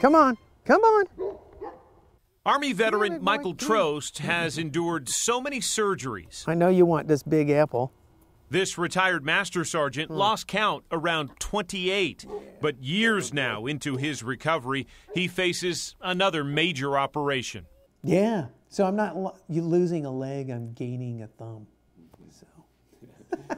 Come on, come on. Army veteran Michael Trost has endured so many surgeries. I know you want this big apple. This retired master sergeant hmm. lost count around 28, but years now into his recovery, he faces another major operation. Yeah. So I'm not lo- losing a leg, I'm gaining a thumb. So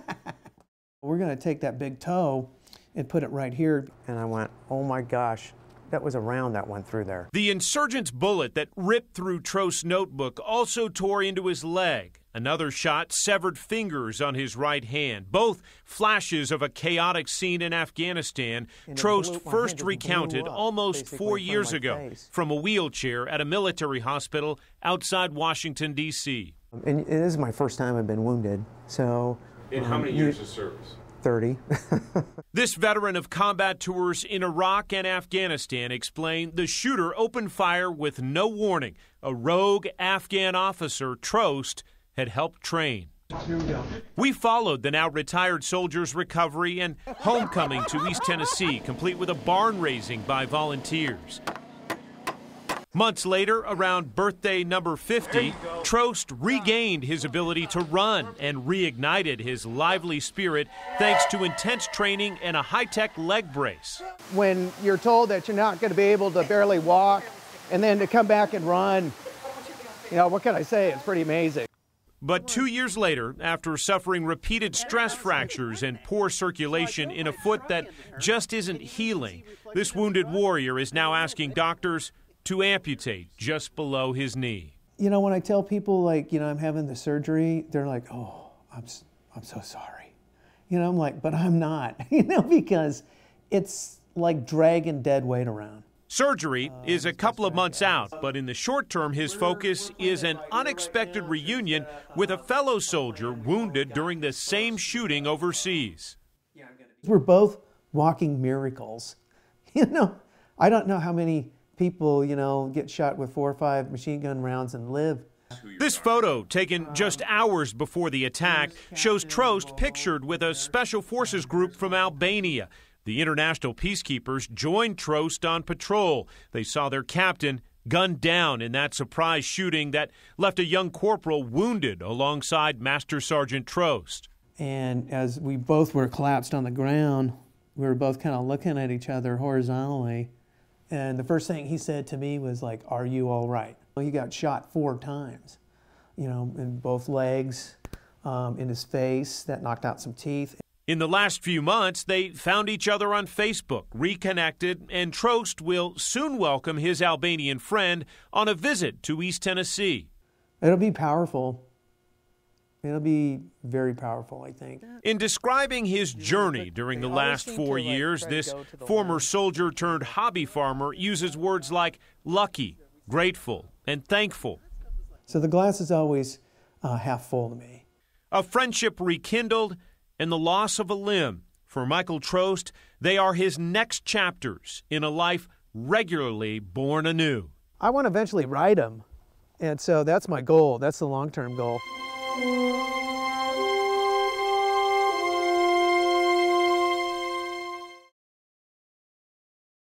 we're going to take that big toe and put it right here. And I went, oh my gosh, that was a round that went through there. The insurgent's bullet that ripped through Trost's notebook also tore into his leg. Another shot severed fingers on his right hand. Both flashes of a chaotic scene in Afghanistan. And Trost blew- first recounted up, almost four years ago face. from a wheelchair at a military hospital outside Washington, D.C. And it is my first time I've been wounded. So In how um, many years of service? 30. This veteran of combat tours in Iraq and Afghanistan explained the shooter opened fire with no warning. A rogue Afghan officer, Trost, had helped train. We followed the now retired soldier's recovery and homecoming to East Tennessee, complete with a barn raising by volunteers. Months later, around birthday number 50, Trost regained his ability to run and reignited his lively spirit thanks to intense training and a high tech leg brace. when you're told that you're not going to be able to barely walk and then to come back and run, you know, what can I say? It's pretty amazing. But two years later, after suffering repeated stress fractures and poor circulation in a foot that just isn't healing, this wounded warrior is now asking doctors to amputate just below his knee. You know, when I tell people like, you know, I'm having the surgery, they're like, "Oh, I'm I'm so sorry." You know, I'm like, "But I'm not." You know, because it's like dragging dead weight around. Surgery uh, is a couple of months out, but in the short term, his focus is an unexpected reunion with a fellow soldier wounded during the same shooting overseas. We're both walking miracles. You know, I don't know how many people, you know, get shot with four or five machine gun rounds and live. This photo, taken just hours before the attack, shows Trost pictured with a special forces group from Albania. The international peacekeepers joined Trost on patrol. They saw their captain gunned down in that surprise shooting that left a young corporal wounded alongside Master Sergeant Trost. And as we both were collapsed on the ground, we were both kind of looking at each other horizontally. And the first thing he said to me was like, "Are you all right?" Well, he got shot four times, you know, in both legs, um, in his face. That knocked out some teeth. In the last few months, they found each other on Facebook, reconnected, and Trost will soon welcome his Albanian friend on a visit to East Tennessee. It'll be powerful. It'll be very powerful, I think. In describing his journey during the last four years, this go to the former soldier turned hobby farmer uses words like lucky, grateful, and thankful. So the glass is always uh, half full to me. A friendship rekindled and the loss of a limb. For Michael Trost, they are his next chapters in a life regularly born anew. I want to eventually ride them. And so that's my goal. That's the long term goal.